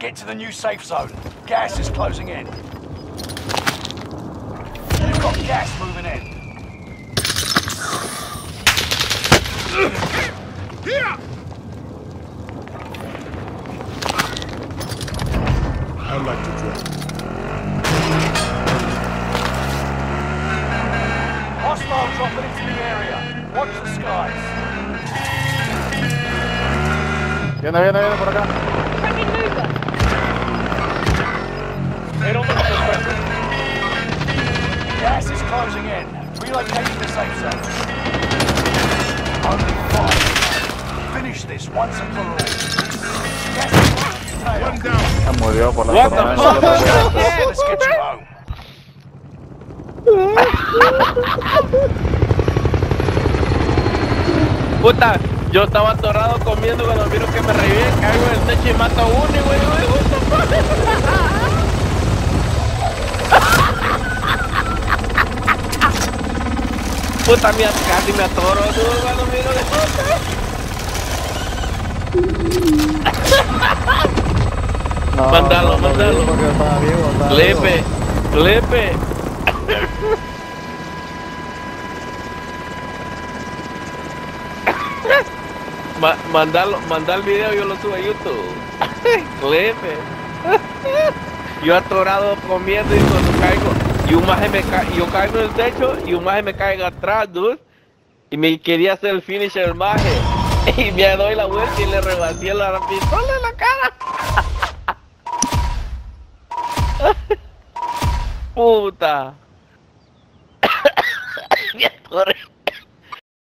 Get to the new safe zone. Gas is closing in. You've got gas moving in. I'd like to drop. Hostile dropping into the area. Watch the skies. Viene, viene, viene por acá. This once and for all. Se murió por la What. Puta, yo estaba atorado comiendo cuando miro que me revive, caigo en el techo y mato a uno y güey, what the fuck? Puta, mía, casi me atoro, dude, cuando miro de No, Mándalo, no, Lepe, lepe. Ma mandalo, manda el video, yo lo subo a YouTube. Lepe. Yo atorado comiendo y cuando caigo, y un maje me ca yo caigo en el techo y un maje me caiga atrás, dude. Y me quería hacer el finisher el maje. Y me doy la vuelta y le rebasé la pistola en la cara. Puta.